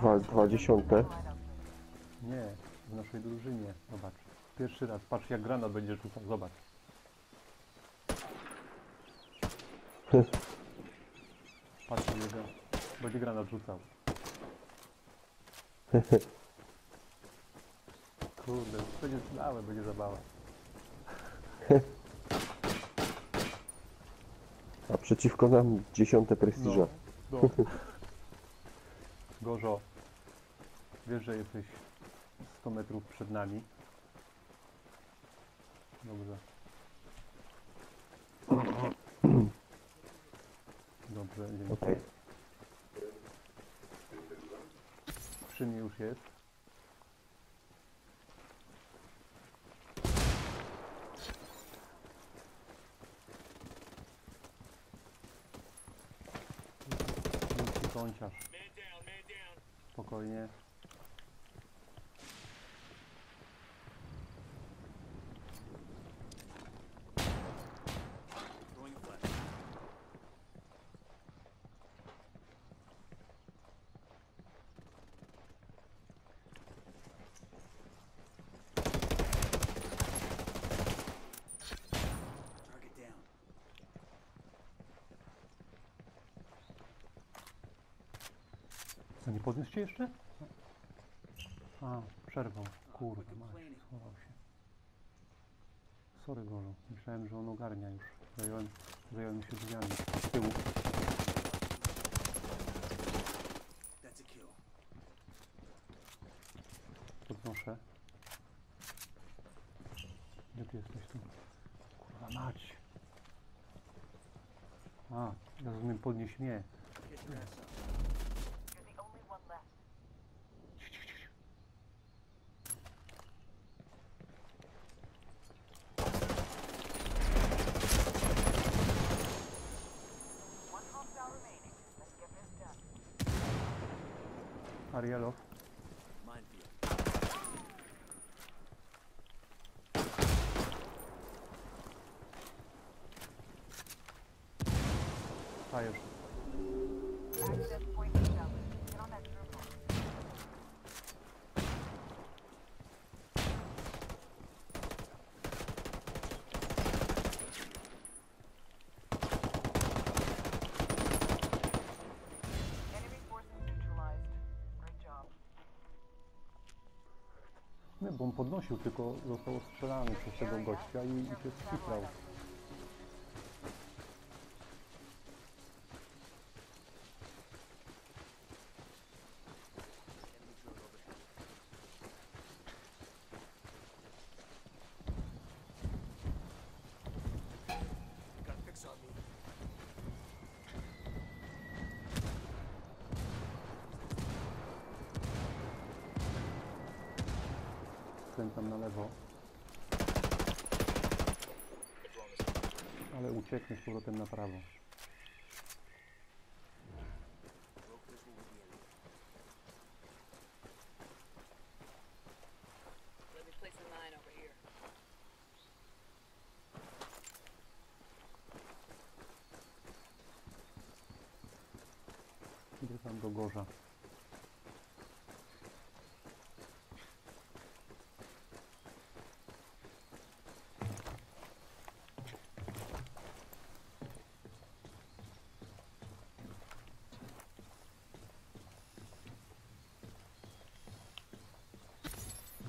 Dwa, dwa dziesiąte. Nie, w naszej drużynie. Zobacz. Pierwszy raz. Patrz jak granat będzie rzucał. Zobacz. Patrz na niego. Będzie granat rzucał. Kurde, będzie strzelałe, będzie zabawa. A przeciwko nam dziesiąte prestiża. No, no. Gorzo, wiesz, że jesteś 100 metrów przed nami. Dobrze. Dobrze, dzięki. Okej. Przy mnie już jest. Kąciarz. Spokojnie. Target down. Co, nie podniósł cię jeszcze? A, przerwał. Kurde, mać, schował się. Sorry, Gorzu. Myślałem, że on ogarnia już. Zająłem, zająłem się drzwiami. Z tyłu. Podnoszę. Gdzie ty jesteś tu? Kurwa mać. A, ja rozumiem, podnieś mnie. are yellow. On podnosił, tylko został ostrzelany przez tego gościa i, i się skitrał. Skręcam na lewo. Ale ucieknę z powrotem na prawo. Idę tam do gorza.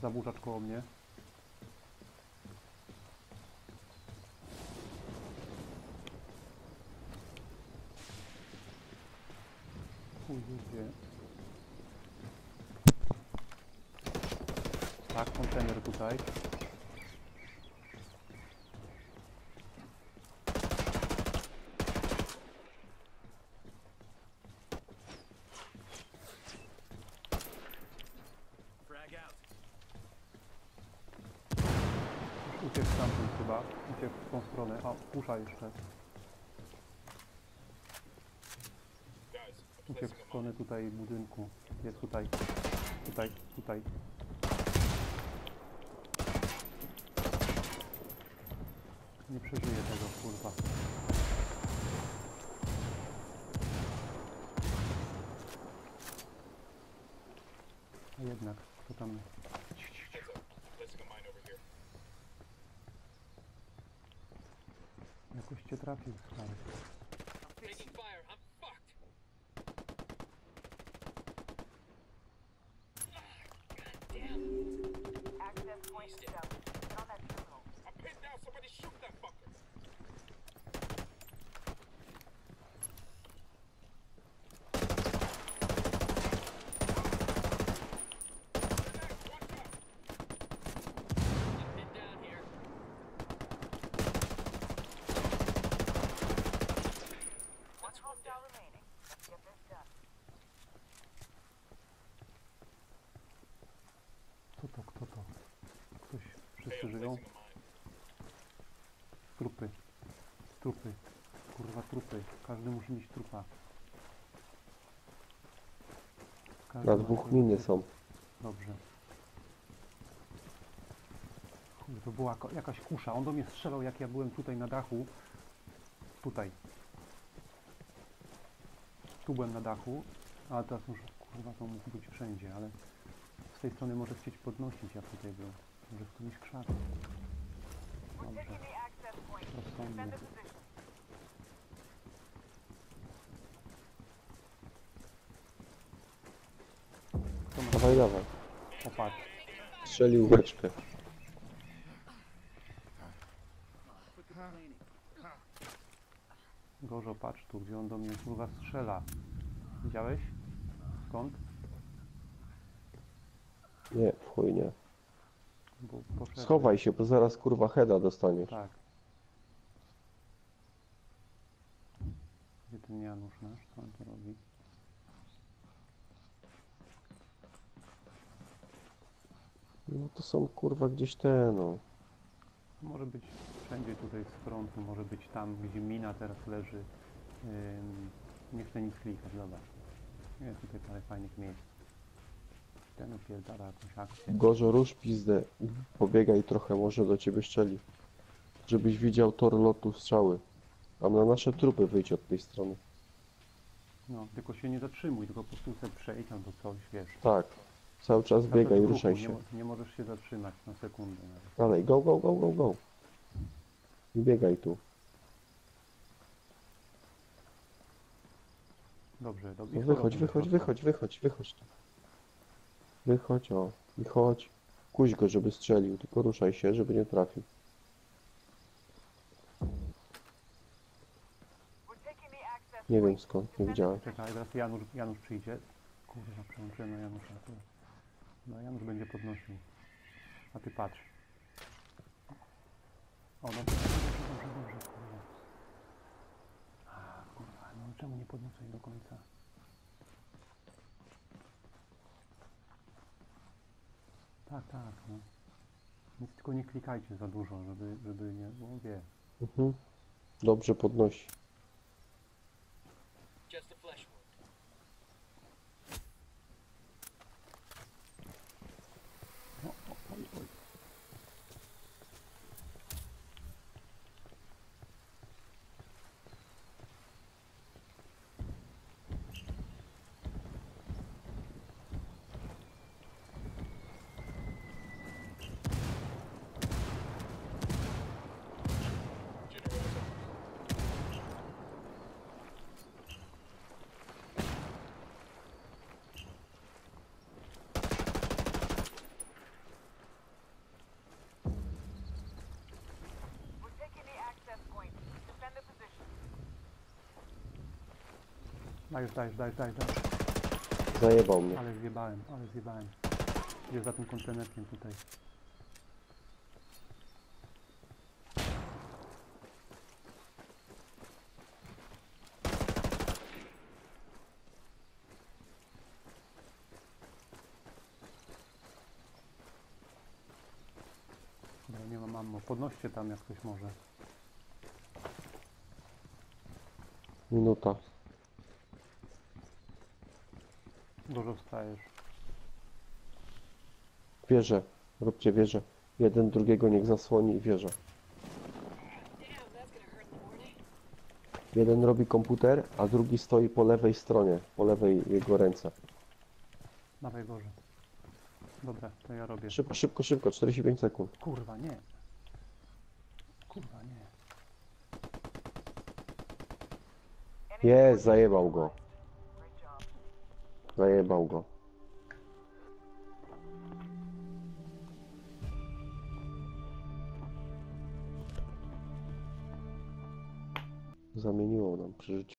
Zaburzacz koło mnie. Wie. Tak, kontener tutaj. Uciekł stamtąd chyba. Uciekł w tą stronę. A, pusza jeszcze. Uciekł w stronę tutaj budynku. Jest tutaj. Tutaj, tutaj. Nie przeżyję tego, kurwa. A jednak, co tam? Cię trafił, stary. Taking fire. I'm fucked. Ah, Access point wszyscy żyją? Trupy. Trupy. Kurwa trupy. Każdy musi mieć trupa. Każdy Na ma dwóch swój miny trup. są. Dobrze. Chuj, to była ko- jakaś kusza. On do mnie strzelał jak ja byłem tutaj na dachu. Tutaj. Tu byłem na dachu, a teraz już kurwa to mógł być wszędzie, ale z tej strony może chcieć podnosić jak tutaj był. Może w którymś krzaku. Dobrze. Rozsądnie. Kto ma Dawaj, dawaj. popatrz. Strzelił beczkę. Gorzo, patrz tu, gdzie on do mnie kurwa strzela. Widziałeś? Skąd? Nie, w chuj nie. Bo poszedł. Schowaj się, bo zaraz kurwa heada dostaniesz. Tak. Gdzie ten Janusz nasz? Co on to robi? No to są kurwa gdzieś te no. Może być wszędzie tutaj z frontu, może być tam, gdzie mina teraz leży. Ym, nie chcę nic klikać, zobacz. Jest tutaj parę fajnych miejsc. Ten jakąś akcję. Gorzo rusz pizdę. Pobiegaj trochę, może do ciebie strzeli. Żebyś widział tor lotu strzały. A na nasze trupy wyjdź od tej strony. No, tylko się nie zatrzymuj, tylko po prostu sobie przejdź albo coś, wiesz. Tak. Cały czas biegaj, w ruszaj ruchu, się. Nie, mo- nie możesz się zatrzymać na sekundę nawet. Dalej, go, go, go, go, go. I biegaj tu. Dobrze, dobrze. No wychodź, wychodź, wychodź, wychodź, wychodź. tu. Wychodź, o. I chodź. Kuś go, żeby strzelił, tylko ruszaj się, żeby nie trafił. Nie wiem skąd, nie widziałem. Czekaj, teraz Janusz, Janusz przyjdzie. Kurwa, przełączyłem na Janusza. Tu. No Janusz będzie podnosił. A ty patrz. O, dobrze, dobrze, dobrze, dobrze, kurwa. A, kurwa, no czemu nie podniosłeś do końca? Tak, tak, no. Nic tylko nie klikajcie za dużo, żeby, żeby nie, bo wie. Mhm. Dobrze podnosi. Dajesz, dajesz, dajesz, dajesz, dajesz. Zajebał mnie. Ale zjebałem, ale zjebałem. Jest za tym kontenerkiem tutaj. Dobra, nie mam ammo. Podnoście tam jak ktoś może. Minuta. Dużo wstajesz. Wieżę. Róbcie wieżę. Jeden drugiego niech zasłoni i morning. Jeden robi komputer, a drugi stoi po lewej stronie, po lewej jego ręce. Dawaj gorzej. Dobra, to ja robię. Szybko, szybko, szybko, 45 sekund. Kurwa, nie. Kurwa, nie. Jest, zajebał go. Zajebał go. Zamieniło nam przy życiu.